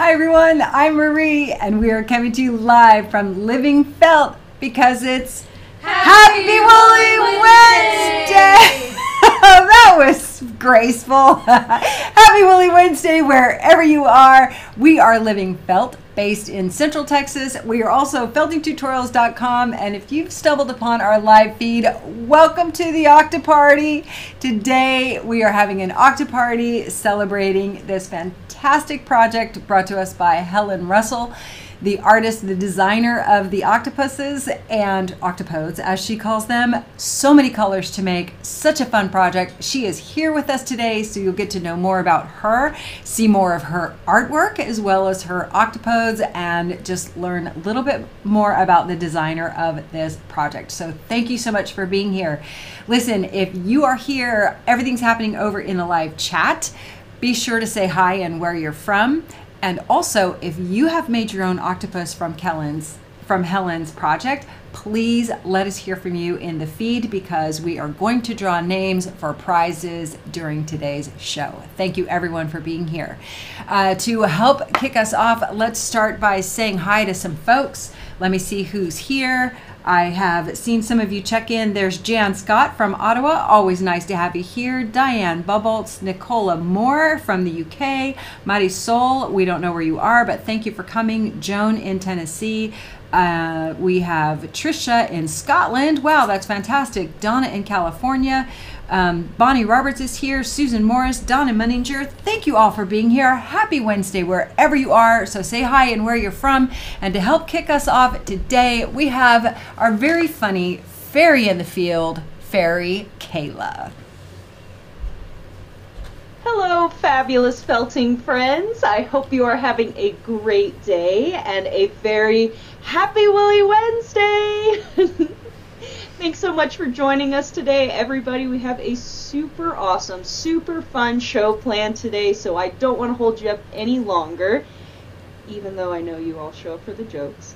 Hi everyone, I'm Marie, and we are coming to you live from Living Felt because it's Happy, Happy Woolly Wednesday! Wednesday! that was graceful. Happy Woolly Wednesday, wherever you are. We are Living Felt, based in Central Texas. We are also feltingtutorials.com. And if you've stumbled upon our live feed, welcome to the Octo Party. Today, we are having an Octo Party celebrating this fantastic project brought to us by Helen Russell the artist, the designer of the octopuses and octopodes, as she calls them. So many colors to make, such a fun project. She is here with us today, so you'll get to know more about her, see more of her artwork, as well as her octopodes, and just learn a little bit more about the designer of this project. So thank you so much for being here. Listen, if you are here, everything's happening over in the live chat. Be sure to say hi and where you're from. And also, if you have made your own octopus from Kellen's from Helen's project, please let us hear from you in the feed because we are going to draw names for prizes during today's show. Thank you everyone for being here. Uh, to help kick us off, let's start by saying hi to some folks. Let me see who's here. I have seen some of you check in. There's Jan Scott from Ottawa. Always nice to have you here. Diane Bubbolts, Nicola Moore from the UK. Marisol, we don't know where you are, but thank you for coming. Joan in Tennessee. Uh, we have Trisha in Scotland. Wow, that's fantastic. Donna in California. Um, Bonnie Roberts is here, Susan Morris, Donna Munninger. Thank you all for being here. Happy Wednesday wherever you are. So say hi and where you're from. And to help kick us off today, we have our very funny fairy in the field, Fairy Kayla. Hello, fabulous felting friends. I hope you are having a great day and a very happy Woolly Wednesday. Thanks so much for joining us today, everybody. We have a super awesome, super fun show planned today, so I don't want to hold you up any longer, even though I know you all show up for the jokes.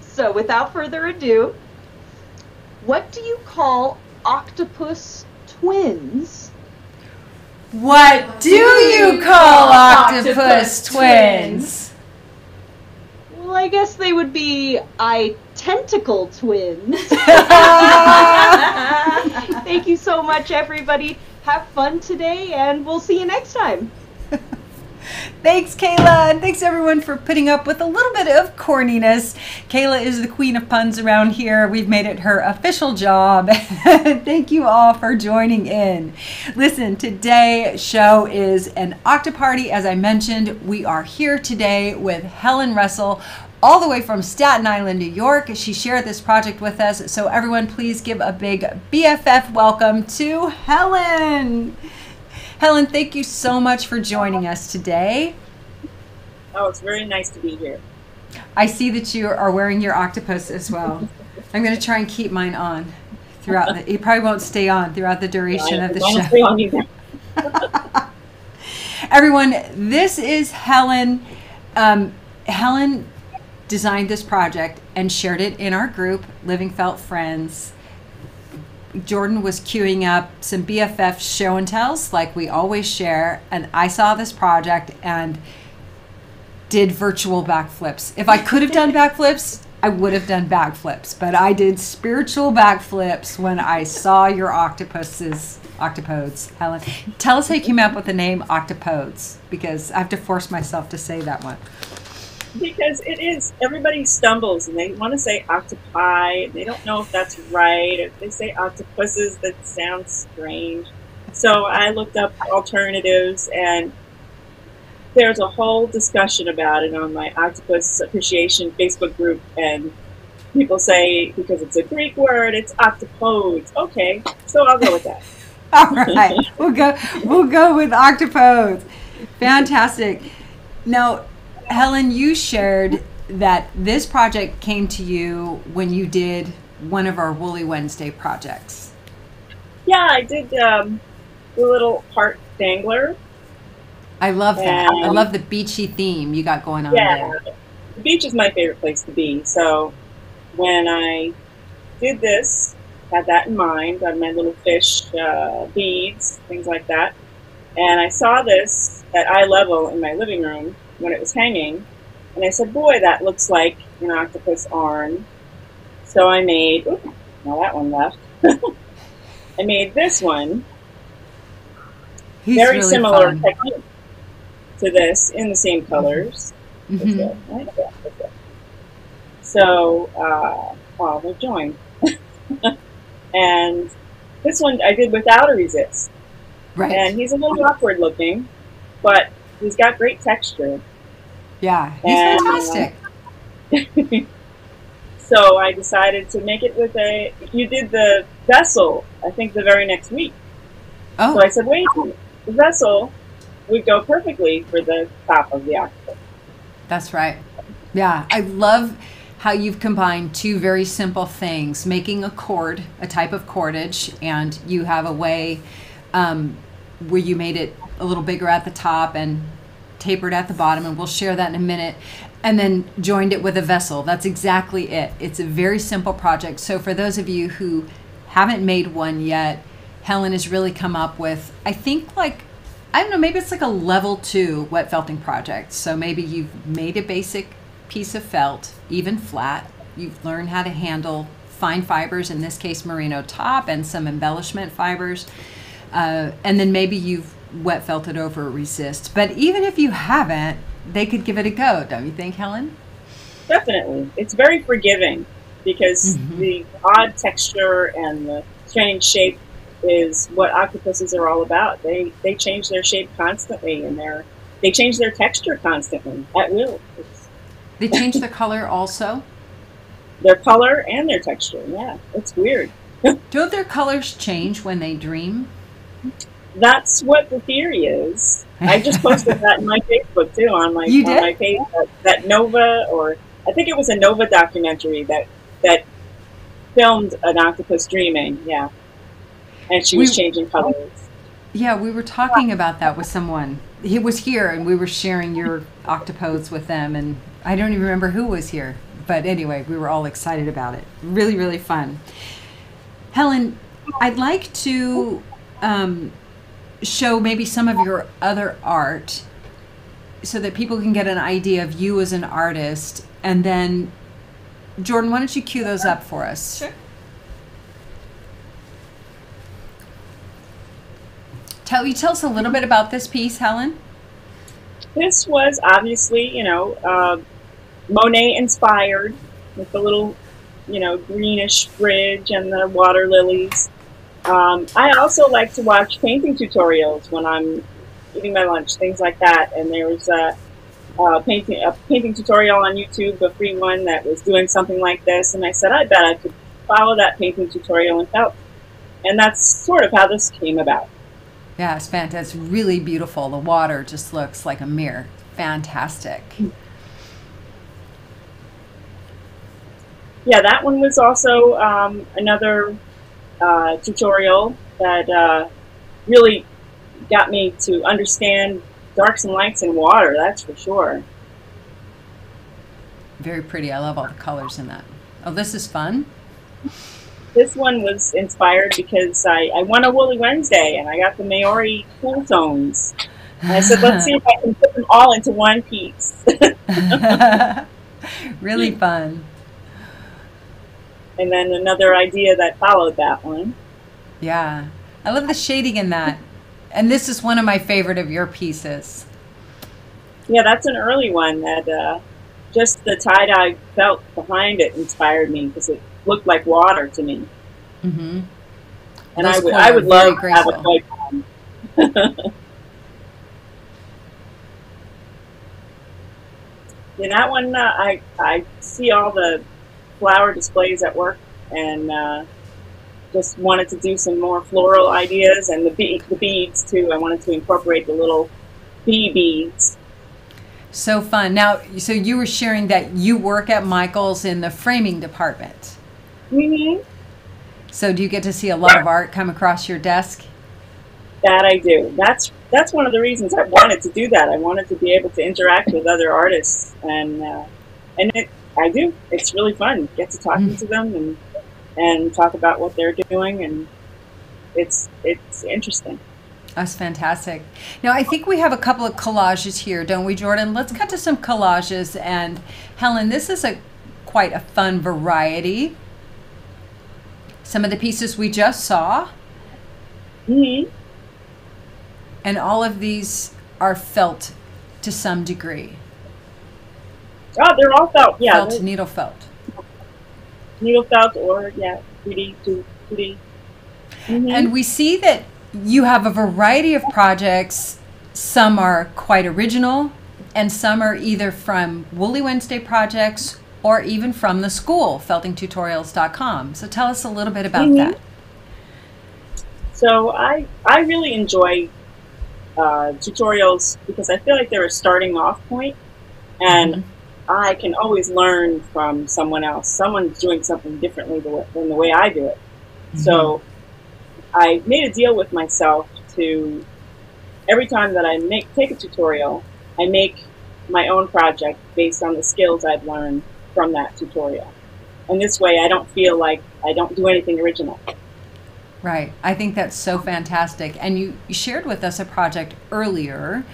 so, without further ado, what do you call octopus twins? What do you call octopus twins? Well, I guess they would be I tentacle twins. Thank you so much, everybody. Have fun today, and we'll see you next time. Thanks, Kayla, and thanks everyone for putting up with a little bit of corniness. Kayla is the queen of puns around here. We've made it her official job. Thank you all for joining in. Listen, today's show is an Octo Party. As I mentioned, we are here today with Helen Russell, all the way from Staten Island, New York. She shared this project with us. So, everyone, please give a big BFF welcome to Helen. Helen, thank you so much for joining us today. Oh, it's very nice to be here. I see that you are wearing your octopus as well. I'm going to try and keep mine on throughout the. It probably won't stay on throughout the duration of the show. Everyone, this is Helen. Um, Helen designed this project and shared it in our group, Living Felt Friends. Jordan was queuing up some BFF show and tells, like we always share, and I saw this project and did virtual backflips. If I could have done backflips, I would have done backflips, but I did spiritual backflips when I saw your octopuses, octopodes. Helen, tell us how you came up with the name octopodes, because I have to force myself to say that one because it is everybody stumbles and they want to say octopi and they don't know if that's right if they say octopuses that sounds strange. So i looked up alternatives and there's a whole discussion about it on my octopus appreciation facebook group and people say because it's a greek word it's octopodes. Okay so i'll go with that. All right we'll go we'll go with octopodes. Fantastic. Now Helen, you shared that this project came to you when you did one of our Woolly Wednesday projects. Yeah, I did um, the little heart dangler. I love that. And I love the beachy theme you got going on yeah, there. The beach is my favorite place to be. So when I did this, had that in mind, got my little fish uh, beads, things like that. And I saw this at eye level in my living room when it was hanging, and I said, "Boy, that looks like an octopus arm." So I made. Oops, now that one left. I made this one. He's very really similar fun. technique to this in the same colors. Mhm. right? Yeah, that's. So, uh, well, they're joined. and this one I did without a resist. Right. And he's a little awkward looking, but he's got great texture. Yeah. He's and, uh, fantastic. So I decided to make it with a. You did the vessel, I think, the very next week. Oh, So I said, wait, the vessel would go perfectly for the top of the octopus. That's right. Yeah, I love how you've combined two very simple things making a cord, a type of cordage, and you have a way um, where you made it a little bigger at the top and tapered at the bottom, and we'll share that in a minute. And then joined it with a vessel. That's exactly it. It's a very simple project. So, for those of you who haven't made one yet, Helen has really come up with, I think, like I don't know, maybe it's like a level two wet felting project. So maybe you've made a basic piece of felt, even flat. You've learned how to handle fine fibers, in this case, merino top, and some embellishment fibers. Uh, and then maybe you've wet felted over a resist. But even if you haven't, they could give it a go, don't you think, Helen? Definitely. It's very forgiving because Mhm. the odd texture and the strange shape is what octopuses are all about. They they change their shape constantly and their they change their texture constantly at will. It's They change the color also. their color and their texture. Yeah, it's weird. Don't their colors change when they dream? That's what the theory is. I just posted that in my Facebook too on my You on did? my page that, that Nova or I think it was a Nova documentary that that filmed an octopus dreaming. Yeah, and she was We- changing colors. Yeah, we were talking about that with someone. He was here and we were sharing your octopodes with them and I don't even remember who was here. But anyway, we were all excited about it. Really, really fun. Helen, I'd like to um, show maybe some of your other art so that people can get an idea of you as an artist. And then, Jordan, why don't you cue those up for us? Sure. Tell you tell us a little bit about this piece, Helen. This was obviously, you know, uh, Monet inspired with the little, you know, greenish bridge and the water lilies. Um, I also like to watch painting tutorials when I'm eating my lunch, things like that. And there was a, a painting a painting tutorial on YouTube, a free one that was doing something like this, and I said, I bet I could follow that painting tutorial and help. And that's sort of how this came about. Yeah, it's fantastic. It's really beautiful. The water just looks like a mirror. Fantastic. yeah, that one was also um, another uh, tutorial that uh, really got me to understand darks and lights in water. That's for sure. Very pretty. I love all the colors in that. Oh, this is fun. This one was inspired because I, I won a Woolly Wednesday and I got the Maori cool tones. And I said, let's see if I can put them all into one piece. really fun. And then another idea that followed that one. Yeah. I love the shading in that. And this is one of my favorite of your pieces. Yeah, that's an early one that uh, just the tie dye felt behind it inspired me because it looked like water to me. Mm-hmm. And Those I would, I would love to have a koi pond. yeah, that one, uh, I, I see all the flower displays at work and uh, just wanted to do some more floral ideas and the, be- the beads too. I wanted to incorporate the little bee beads. So fun. Now, so you were sharing that you work at Michael's in the framing department. hmm So do you get to see a lot of art come across your desk? That I do. That's that's one of the reasons I wanted to do that. I wanted to be able to interact with other artists, and uh, and it, I do. It's really fun. Get to talking Mm. to them and and talk about what they're doing, and it's it's interesting. That's fantastic. Now, I think we have a couple of collages here, don't we, Jordan? Let's cut to some collages. And Helen, this is a quite a fun variety. Some of the pieces we just saw. Mm-hmm. And all of these are felt to some degree. Oh, they're all felt. Yeah, felt, needle felt. Needle felt, or yeah, 3D, 2D. Mm-hmm. And we see that you have a variety of projects. Some are quite original, and some are either from Woolly Wednesday projects or even from the school, feltingtutorials.com. So tell us a little bit about mm-hmm. that. So I I really enjoy uh, tutorials because I feel like they're a starting off point, and mm-hmm. I can always learn from someone else. Someone's doing something differently than the way I do it. Mm-hmm. So I made a deal with myself to every time that I make take a tutorial, I make my own project based on the skills I've learned from that tutorial. And this way I don't feel like I don't do anything original. Right. I think that's so fantastic. And you, shared with us a project earlier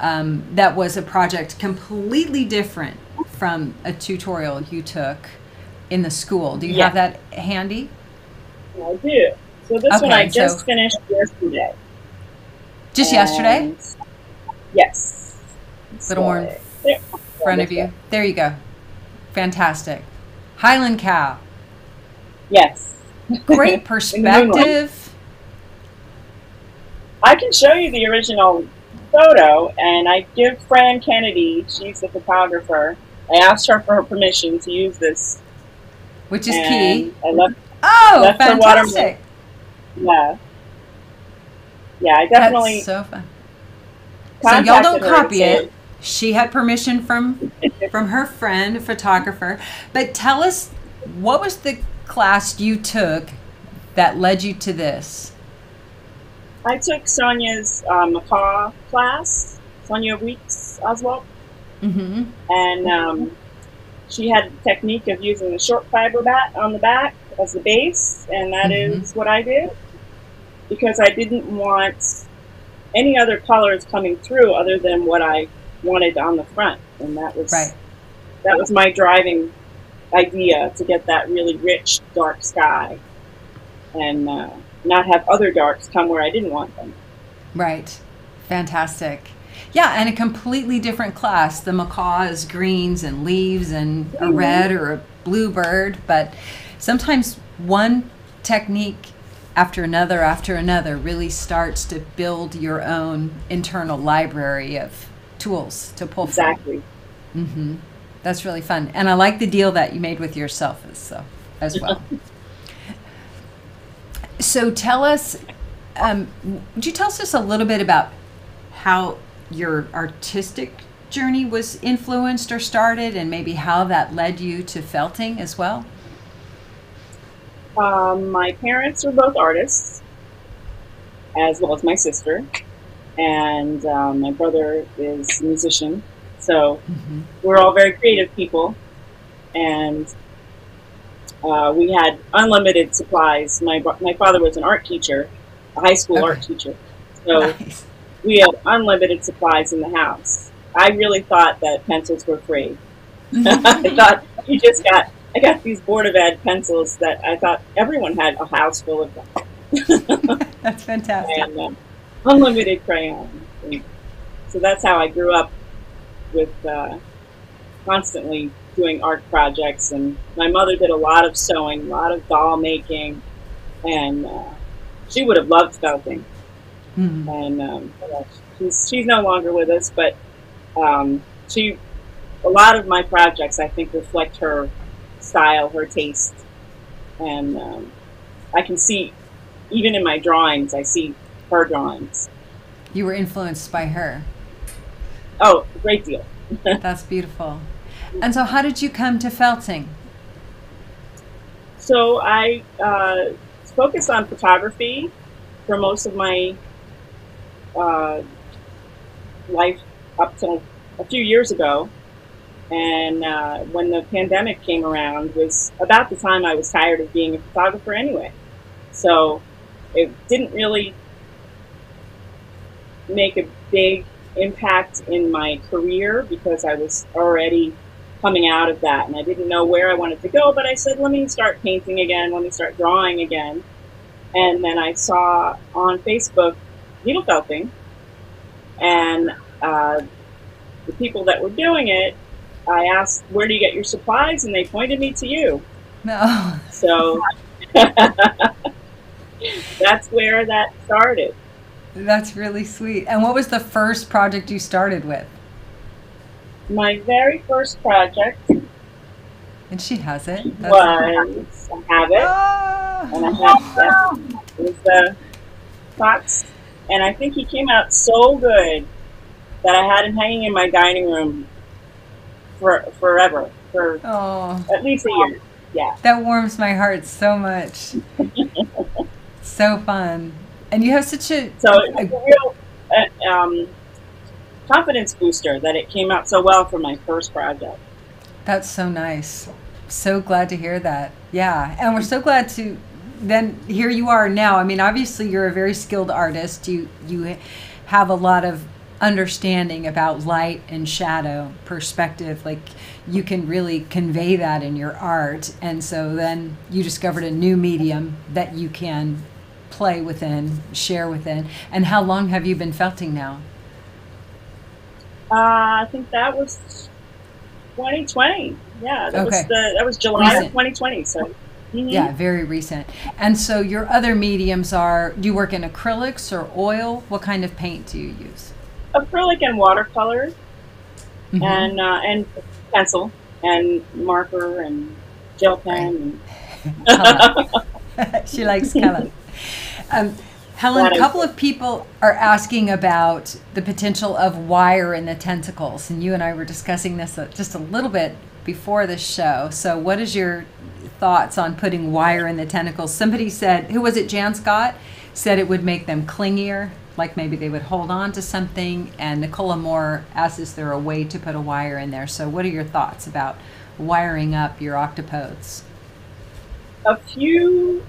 um, that was a project completely different from a tutorial you took in the school. Do you yeah. have that handy? I do. So this okay, one I just so finished yesterday. Just and yesterday? Yes. Little more in front of you. There you go. Fantastic. Highland cow. Yes. Great perspective. I can show you the original photo, and I give Fran Kennedy, she's the photographer, I asked her for her permission to use this. Which is key. I left, oh, left fantastic. Yeah. Yeah, I definitely. That's so fun. So y'all don't copy it. She had permission from from her friend, photographer. But tell us, what was the class you took that led you to this? I took Sonia's uh, macaw class, Sonia Weeks Oswald, mm-hmm. and um, she had the technique of using the short fiber bat on the back as the base, and that mm-hmm. is what I did because I didn't want any other colors coming through other than what I wanted on the front, and that was right. that was my driving idea to get that really rich dark sky, and uh, not have other darks come where I didn't want them. Right, fantastic. Yeah, and a completely different class. The macaw is greens and leaves and a red or a blue bird, but sometimes one technique after another after another really starts to build your own internal library of tools to pull exactly. from. Mm-hmm. That's really fun, and I like the deal that you made with yourself as so as well. so tell us, um, would you tell us just a little bit about how your artistic journey was influenced or started, and maybe how that led you to felting as well? Um, my parents are both artists, as well as my sister, and um, my brother is a musician. So mm-hmm. we're all very creative people, and uh, we had unlimited supplies. My my father was an art teacher, a high school okay. art teacher, so nice. We had unlimited supplies in the house. I really thought that pencils were free. I thought you just got I got these Board of Ed pencils that I thought everyone had a house full of them. that's fantastic. And um, unlimited crayons. And so that's how I grew up with uh, constantly doing art projects. And my mother did a lot of sewing, a lot of doll making, and uh, she would have loved felting. Mm-hmm. And um, she's, she's no longer with us, but um, she a lot of my projects I think reflect her style, her taste, and um, I can see, even in my drawings, I see her drawings. You were influenced by her. Oh, a great deal. That's beautiful. And so, how did you come to felting? So I uh, focused on photography for most of my uh, life up till a few years ago and uh, when the pandemic came around was about the time I was tired of being a photographer anyway. So it didn't really make a big impact in my career because I was already coming out of that and I didn't know where I wanted to go, but I said, let me start painting again, let me start drawing again. And then I saw on Facebook needle felting and uh, the people that were doing it, I asked, where do you get your supplies? And they pointed me to you. No. So that's where that started. That's really sweet. And what was the first project you started with? My very first project And she has it. That's- was I have it, Ah. and I have that. It was the Fox, and I think he came out so good that I had him hanging in my dining room for forever, for Oh, at least a year. Yeah. that warms my heart so much. so fun. And you have such a So a real uh, um, confidence booster that it came out so well for my first project. That's so nice. So glad to hear that. Yeah. And we're so glad to then here you are now. I mean, obviously you're a very skilled artist. You you have a lot of understanding about light and shadow perspective like you can really convey that in your art and so then you discovered a new medium that you can play within share within and how long have you been felting now Uh, I think that was 2020. Yeah, that was the that was July Recent. of 2020. So mhm. Yeah, very recent. And so your other mediums are do you work in acrylics or oil? What kind of paint do you use? acrylic and watercolor Mhm. and uh, and pencil and marker and gel pen. Color. she likes color. Um, Helen, a couple of people are asking about the potential of wire in the tentacles, and you and I were discussing this uh, just a little bit before the show. So, what is your thoughts on putting wire in the tentacles? Somebody said, who was it? Jan Scott said it would make them clingier, like maybe they would hold on to something. And Nicola Moore asked, is there a way to put a wire in there? So, what are your thoughts about wiring up your octopodes? a few,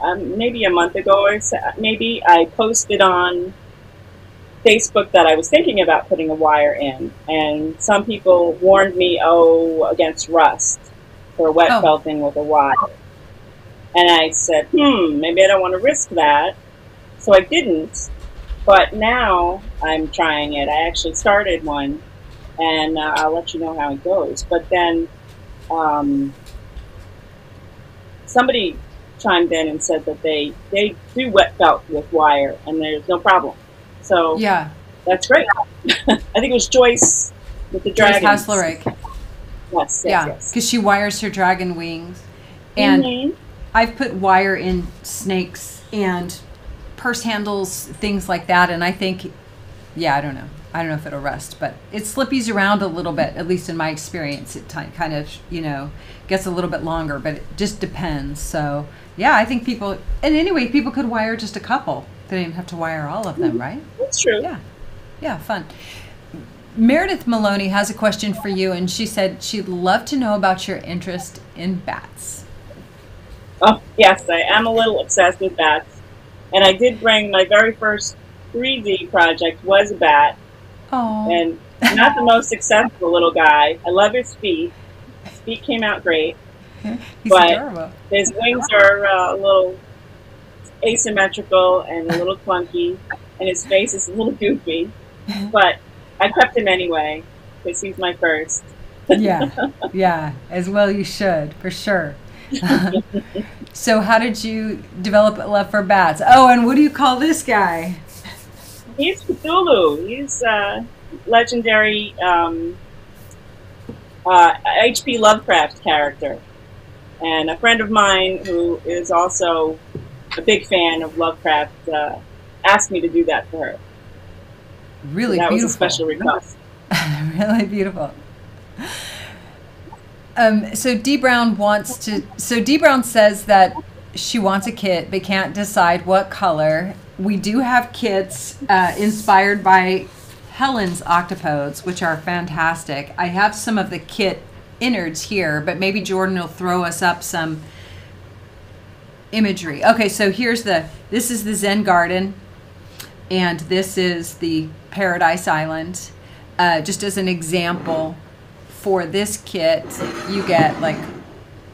um, maybe a month ago or so, maybe I posted on Facebook that I was thinking about putting a wire in, and some people warned me, oh, against rust for wet Oh. felting with a wire. And I said, hmm, maybe I don't want to risk that. So I didn't. But now I'm trying it. I actually started one, and uh, I'll let you know how it goes. But then um, somebody chimed in and said that they they do wet felt with wire and there's no problem. So Yeah, that's great. I think it was Joyce with the Joyce dragons. Haslerick. Yes, yes, Yeah, yes. because she wires her dragon wings, and Mhm. I've put wire in snakes and purse handles, things like that, and I think, yeah, I don't know. I don't know if it'll rust, but it slippies around a little bit, at least in my experience. It ti- kind of, you know, gets a little bit longer, but it just depends. So, yeah, I think people, and anyway, people could wire just a couple. They didn't have to wire all of them, right? that's true. Yeah. Yeah, fun. Meredith Maloney has a question for you, and she said she'd love to know about your interest in bats. Oh, yes, I am a little obsessed with bats. And I did bring my very first 3D project was a bat, Oh, and not the most successful little guy. I love his feet. His feet came out great. he's but- adorable. His wings are uh, a little asymmetrical and a little clunky, and his face is a little goofy. But I kept him anyway because he's my first. yeah, yeah, as well you should, for sure. so, how did you develop a love for bats? Oh, and what do you call this guy? He's Cthulhu. He's a legendary um, uh, H.P. Lovecraft character. And a friend of mine who is also a big fan of Lovecraft uh, asked me to do that for her. Really that beautiful. was a special request. really beautiful. Um, so D Brown wants to. So D Brown says that she wants a kit but can't decide what color. We do have kits uh, inspired by Helen's octopodes, which are fantastic. I have some of the kit innards here, but maybe Jordan will throw us up some imagery. Okay, so here's the. This is the Zen Garden and this is the Paradise Island. Uh, just as an example, for this kit, you get like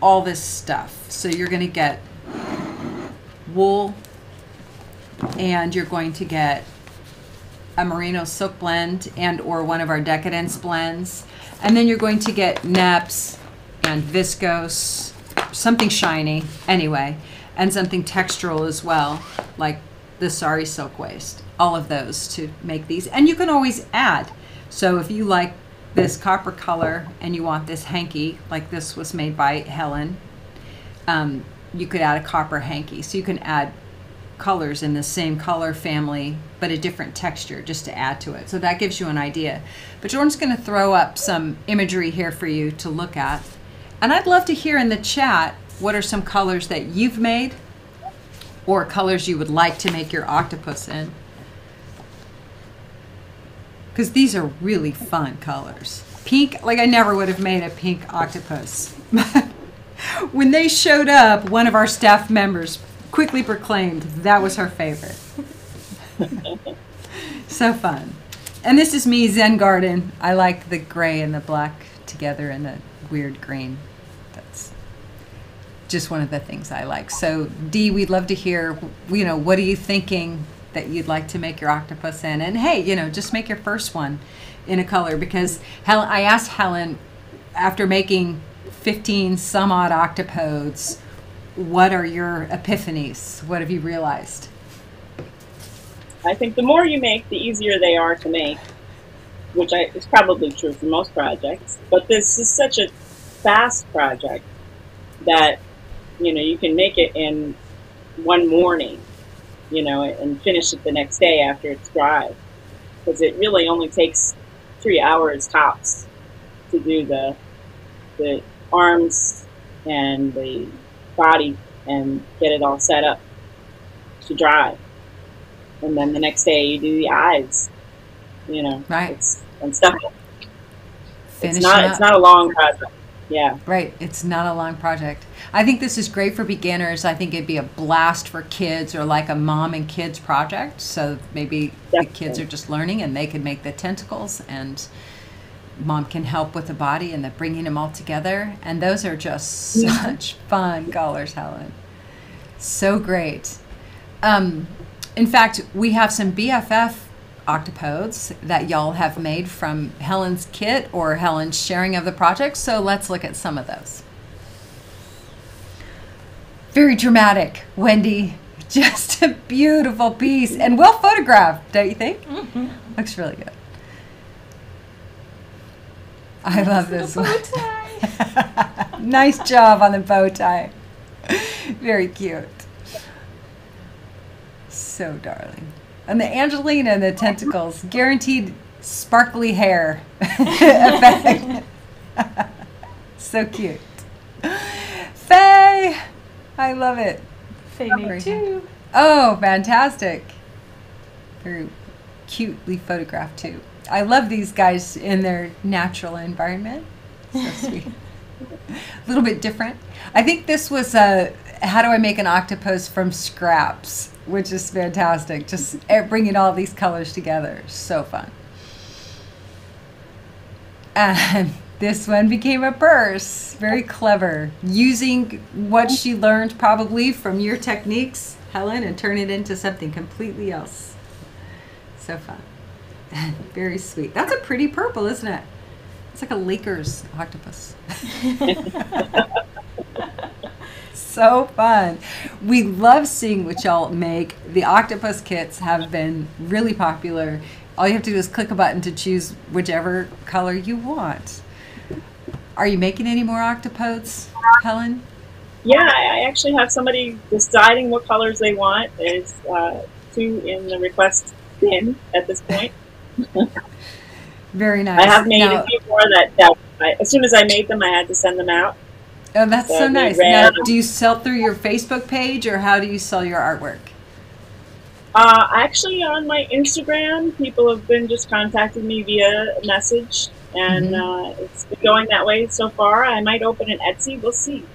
all this stuff. So you're going to get wool, and you're going to get a merino silk blend and or one of our decadence blends and then you're going to get neps and viscose something shiny anyway and something textural as well like the sari silk waste all of those to make these. And you can always add. So if you like this copper color and you want this hanky like this was made by helen um, you could add a copper hanky. So you can add colors in the same color family but a different texture just to add to it. So that gives you an idea. But jordan's going to throw up some imagery here for you to look at. And i'd love to hear in the chat what are some colors that you've made or colors you would like to make your octopus in because these are really fun colors pink like i never would have made a pink octopus when they showed up one of our staff members quickly proclaimed that was her favorite. so fun. And this is me, Zen Garden. I like the gray and the black together and the weird green. That's just one of the things I like. So, Dee, we'd love to hear, you know, what are you thinking that you'd like to make your octopus in? And hey, you know, just make your first one in a color because Helen, I asked Helen after making 15 some odd octopodes what are your epiphanies? What have you realized? I think the more you make, the easier they are to make, which I, is probably true for most projects. But this is such a fast project that you know you can make it in one morning, you know, and finish it the next day after it's dry, because it really only takes three hours tops to do the the arms and the body and get it all set up to dry. And then the next day you do the eyes, you know, right? It's, and stuff. Finish it's not. up. It's not a long project. Yeah. Right. It's not a long project. I think this is great for beginners. I think it'd be a blast for kids or like a mom and kids project. So maybe Definitely. the kids are just learning and they can make the tentacles and mom can help with the body and the bringing them all together. And those are just such fun colors, Helen. So great. Um, in fact, we have some BFF octopodes that y'all have made from Helen's kit or Helen's sharing of the project. So let's look at some of those. Very dramatic, Wendy. Just a beautiful piece and well photographed, don't you think? Mm-hmm. Looks really good. I love this one. bow tie. nice job on the bow tie. Very cute. So darling. And the Angelina and the tentacles, guaranteed sparkly hair effect. so cute. Faye! I love it. Faye Very made two. Oh, fantastic. Very cutely photographed too. I love these guys in their natural environment. So sweet. A little bit different. I think this was a how do I make an octopus from scraps, which is fantastic. Just eh, bringing all these colors together. So fun. And this one became a purse. Very clever. Using what she learned probably from your techniques, Helen, and turn it into something completely else. So fun. Very sweet. That's a pretty purple, isn't it? It's like a Lakers octopus. so fun. We love seeing what y'all make. The octopus kits have been really popular. All you have to do is click a button to choose whichever color you want. Are you making any more octopodes, Helen? Yeah, I actually have somebody deciding what colors they want. There's uh, two in the request bin at this point. Very nice. I have made Now- a few more that, that I, as soon as I made them, I had to send them out. Oh, that's so So nice. Now, do you sell through your Facebook page or how do you sell your artwork? Uh, actually, on my Instagram, people have been just contacting me via message, and uh, it's been going that way so far. I might open an Etsy. We'll see.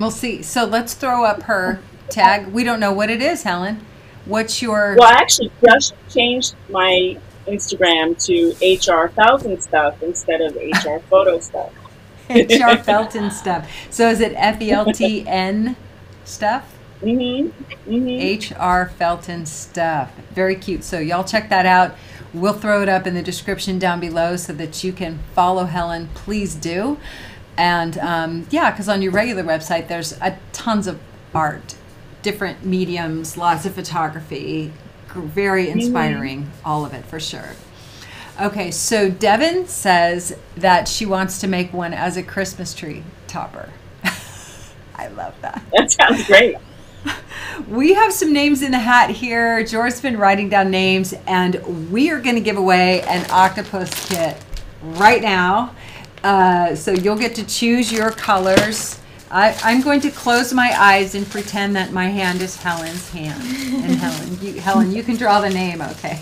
We'll see. So let's throw up her tag. We don't know what it is, Helen. What's your Well, I actually just changed my Instagram to HR Thousand stuff instead of HR Photo stuff. HR Felton stuff? So is it F E L T N stuff? Mm-hmm. mm-hmm. HR Felton stuff. Very cute. So y'all check that out. We'll throw it up in the description down below so that you can follow Helen. Please do. And um, yeah, because on your regular website, there's a tons of art, different mediums, lots of photography. Very inspiring, all of it for sure. Okay, so Devin says that she wants to make one as a Christmas tree topper. I love that. That sounds great. We have some names in the hat here. George's been writing down names, and we are going to give away an octopus kit right now. Uh, so you'll get to choose your colors. I, I'm going to close my eyes and pretend that my hand is Helen's hand. And Helen, you, Helen, you can draw the name, okay?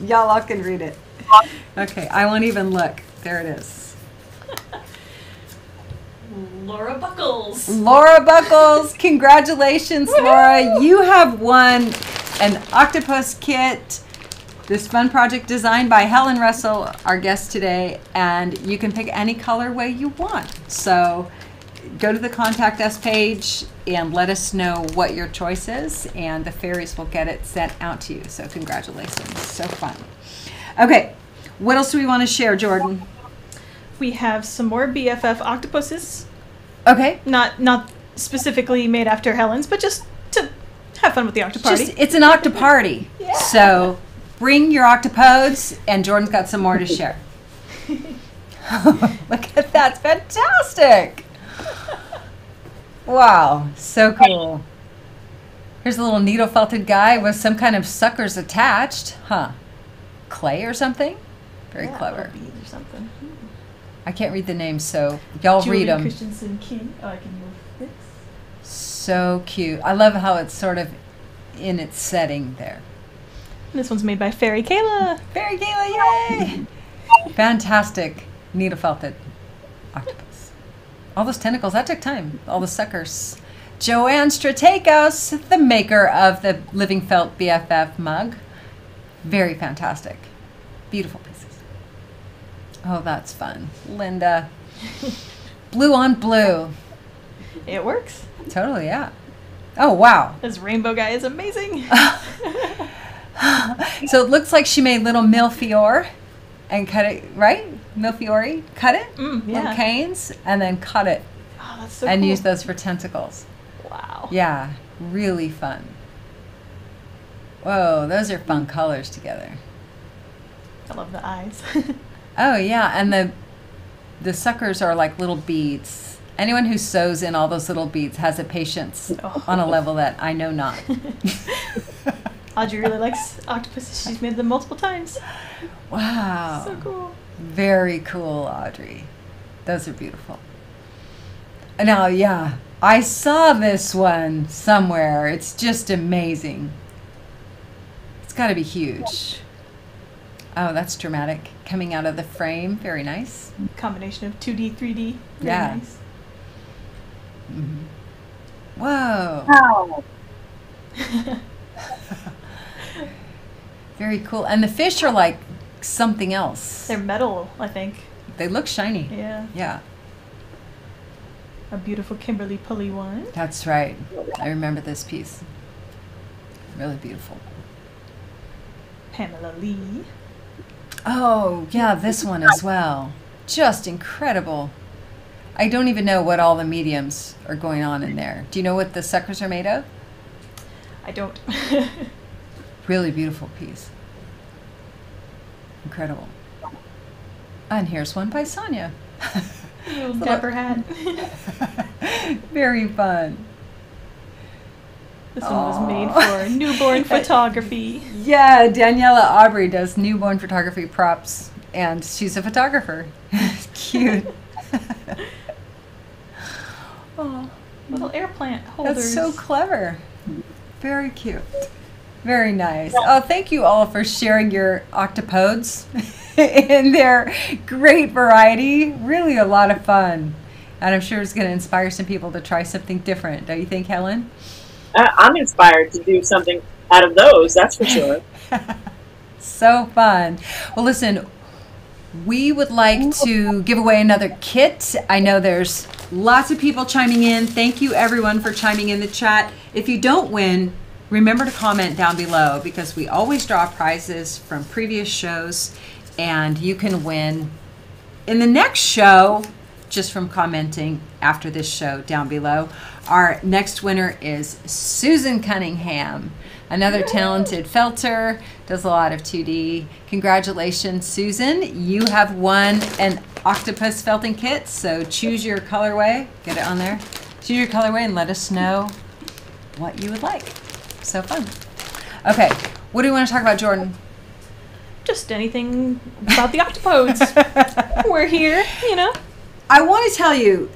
Y'all all can read it. Okay, I won't even look. There it is. Laura Buckles. Laura Buckles, congratulations, Laura. You have won an octopus kit. This fun project designed by Helen Russell, our guest today, and you can pick any colorway you want. So go to the contact us page and let us know what your choice is, and the fairies will get it sent out to you. So congratulations, so fun. Okay, what else do we want to share, Jordan? We have some more BFF octopuses. Okay, Not not specifically made after Helen's, but just to have fun with the octoparty. Just, it's an octoparty. So bring your octopodes, and Jordan's got some more to share. Look at that. It's fantastic. Wow. So cool. Here's a little needle felted guy with some kind of suckers attached. Huh. Clay or something? Very Yeah, clever. or beads or something. I can't read the names, so y'all Julie read them. Christensen King. Oh, I can move this. So cute. I love how it's sort of in its setting there. This one's made by Fairy Kayla. Fairy Kayla, yay! Fantastic needle felted octopus. All those tentacles, that took time. All the suckers. Joanne Strategos, the maker of the Living Felt BFF mug. Very fantastic. Beautiful pieces. Oh, that's fun. Linda. Blue on blue. It works. Totally, yeah. Oh, wow. This rainbow guy is amazing. So it looks like she made little Milfior and cut it, right? Milfiori, cut it, Mm, little canes, and then cut it Oh, that's so and cool. use those for tentacles. Wow. Yeah, really fun. Whoa, those are fun colors together. I love the eyes. Oh yeah, and the the suckers are like little beads. Anyone who sews in all those little beads has a patience Oh. on a level that I know not. Audrey really likes octopuses. She's made them multiple times. Wow. So cool. Very cool, Audrey. Those are beautiful. Now, yeah, I saw this one somewhere. It's just amazing. It's got to be huge. Oh, that's dramatic. Coming out of the frame. Very nice. Combination of 2D, 3D. Very Yeah. nice. Mm-hmm. Whoa. Wow. Very cool. And the fish are like something else. They're metal, I think. They look shiny. Yeah. Yeah, A beautiful Kimberly Pulley one. that's right. I remember this piece. Really beautiful. Pamela Lee. Oh, yeah, this one as well. Just incredible. I don't even know what all the mediums are going on in there. Do you know what the suckers are made of? I don't. Really beautiful piece. Incredible. And here's one by Sonia. Little dapper hat. Very fun. This one was made for newborn photography. Yeah, Daniela Aubrey does newborn photography props, and she's a photographer. Cute. oh, Little air plant holders. that's so clever. Very cute. Very nice. Oh, thank you all for sharing your octopodes in their great variety. Really a lot of fun. And I'm sure it's going to inspire some people to try something different. Don't you think, Helen? I, I'm inspired to do something out of those. That's for sure. so fun. Well, listen, we would like to give away another kit. I know there's lots of people chiming in. Thank you, everyone, for chiming in the chat. If you don't win, remember to comment down below because we always draw prizes from previous shows, and you can win in the next show just from commenting after this show down below. Our next winner is Susan Cunningham, another talented felter, does a lot of 2D. Congratulations, Susan. You have won an octopus felting kit, so choose your colorway. Get it on there. Choose your colorway and let us know what you would like. So fun. Okay, what do we want to talk about, Jordan? Just anything about the octopodes. We're here, you know. I want to tell you,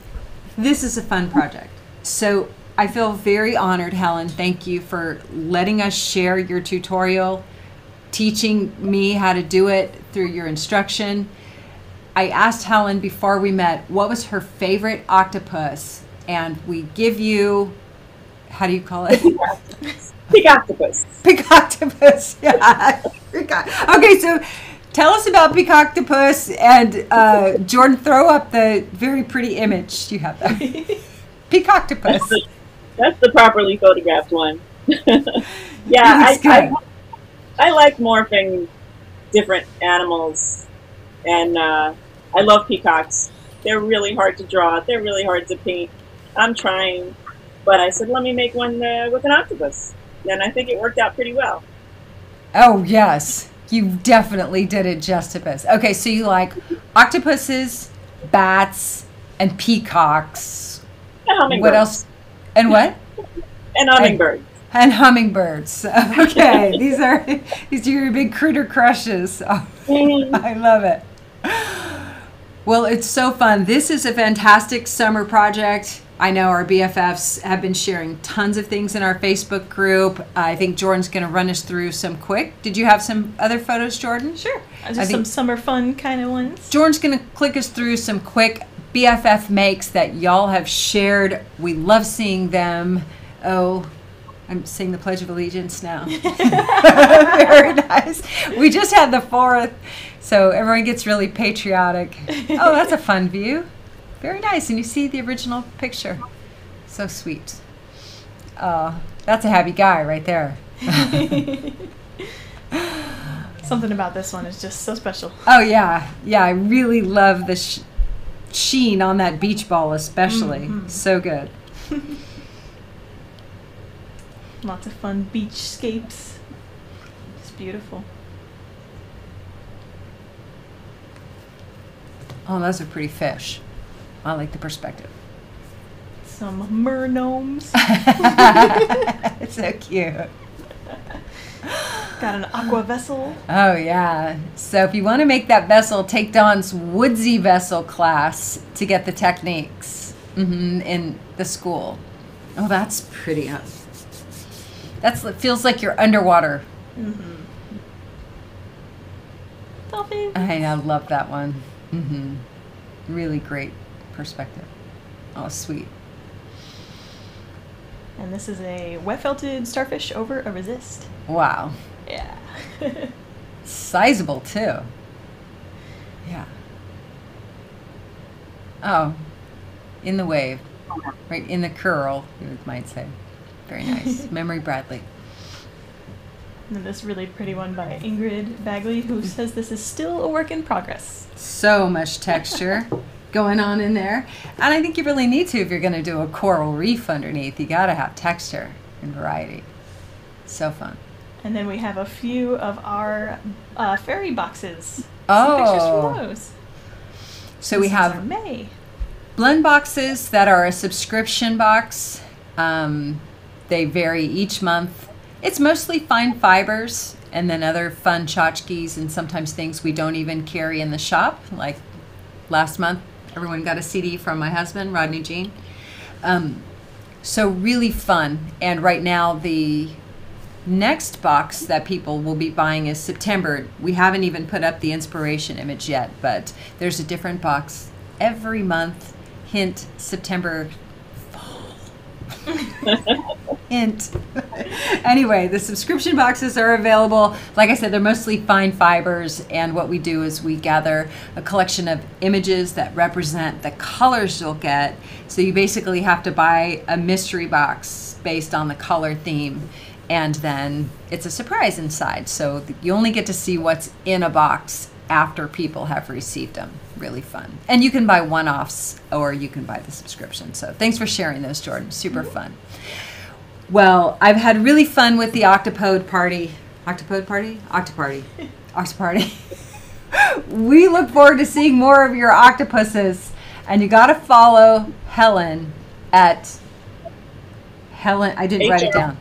this is a fun project. So I feel very honored, Helen. Thank you for letting us share your tutorial, teaching me how to do it through your instruction. I asked Helen before we met what was her favorite octopus, and we give you, how do you call it? Big octopus. Big octopus. Yeah. okay, so tell us about Big octopus and uh, Jordan. Throw up the very pretty image you have there. Big octopus. That's the, that's the properly photographed one. yeah, I, I, I like morphing different animals, and uh, I love peacocks. They're really hard to draw. They're really hard to paint. I'm trying, but I said, let me make one uh, with an octopus and I think it worked out pretty well. Oh, yes. You definitely did it justice. Okay, so you like octopuses, bats, and peacocks. And hummingbirds. What else? And what? and hummingbirds. And, and hummingbirds. Okay, these are these are your big critter crushes. Oh, mm-hmm. I love it. Well, it's so fun. This is a fantastic summer project. I know our BFFs have been sharing tons of things in our Facebook group. I think Jordan's going to run us through some quick. Did you have some other photos, Jordan? Sure. Just some summer fun kind of ones. Jordan's going to click us through some quick BFF makes that y'all have shared. We love seeing them. Oh, I'm saying the Pledge of Allegiance now. Very nice. We just had the fourth, so everyone gets really patriotic. Oh, that's a fun view. Very nice. And you see the original picture. So sweet. Uh, that's a happy guy right there. Something about this one is just so special. Oh, yeah. Yeah, I really love the sh- sheen on that beach ball, especially. Mm-hmm. So good. Lots of fun beachscapes. It's beautiful. Oh, those are pretty fish. I like the perspective. Some mer gnomes. it's so cute. Got an aqua vessel. Oh yeah. So if you want to make that vessel, take Dawn's woodsy vessel class to get the techniques mm-hmm, in the school. Oh, that's pretty. That's it feels like you're underwater. Mm-hmm. Dolphin. I, I love that one. Mm-hmm. Really great perspective. Oh, sweet. And this is a wet felted starfish over a resist. Wow. Yeah. Sizable too. Yeah. Oh, in the wave, right in the curl, you might say. Very nice. Memory Bradley. And this really pretty one by Ingrid Bagley, who says this is still a work in progress. So much texture going on in there. And I think you really need to if you're going to do a coral reef underneath. You got to have texture and variety. So fun. And then we have a few of our uh, fairy boxes. Oh. Some pictures from those. So this we have May. blend boxes that are a subscription box. Um, they vary each month. It's mostly fine fibers and then other fun tchotchkes and sometimes things we don't even carry in the shop. Like last month, Everyone got a CD from my husband, Rodney Jean. Um, so really fun. And right now, the next box that people will be buying is September. We haven't even put up the inspiration image yet, but there's a different box every month. Hint September. hint. anyway, the subscription boxes are available. Like I said, they're mostly fine fibers, and what we do is we gather a collection of images that represent the colors you'll get. So you basically have to buy a mystery box based on the color theme, and then it's a surprise inside. So you only get to see what's in a box after people have received them. Really fun. And you can buy one offs or you can buy the subscription. So thanks for sharing those, Jordan. Super mm-hmm. fun. Well, I've had really fun with the Octopode party. Octopode party? Octoparty. Octoparty. we look forward to seeing more of your octopuses. And you got to follow Helen at Helen. I didn't write it down.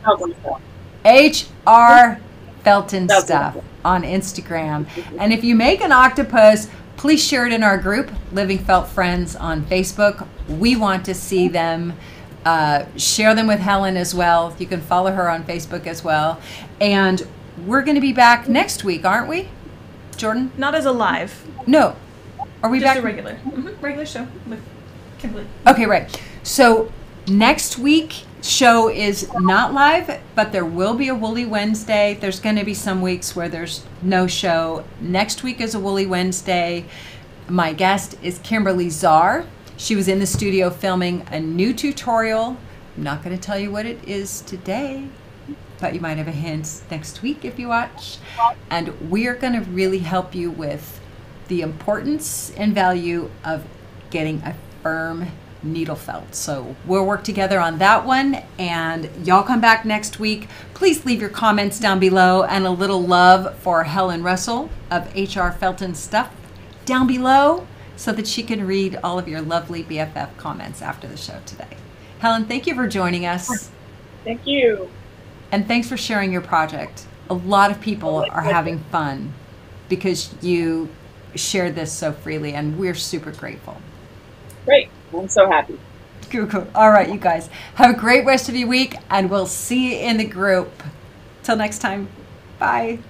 HR Feltn stuff on Instagram. Mm-hmm. And if you make an octopus, please share it in our group, Living Felt Friends on Facebook. We want to see them. Uh, share them with Helen as well. You can follow her on Facebook as well. And we're going to be back next week, aren't we, Jordan? Not as a live. No. Are we just back? a regular, mm-hmm. regular show with Kimberly. Okay, right. So next week show is not live, but there will be a Woolly Wednesday. There's going to be some weeks where there's no show. Next week is a Woolly Wednesday. My guest is Kimberly Czar. She was in the studio filming a new tutorial. I'm not going to tell you what it is today, but you might have a hint next week if you watch. And we are going to really help you with the importance and value of getting a firm needle felt. So we'll work together on that one and y'all come back next week. Please leave your comments down below and a little love for Helen Russell of HR Feltn Stuff down below so that she can read all of your lovely BFF comments after the show today. Helen, thank you for joining us. Thank you. And thanks for sharing your project. A lot of people are having fun because you shared this so freely and we're super grateful. Great. I'm so happy. Cool, cool. All right, you guys. Have a great rest of your week, and we'll see you in the group. Till next time. Bye.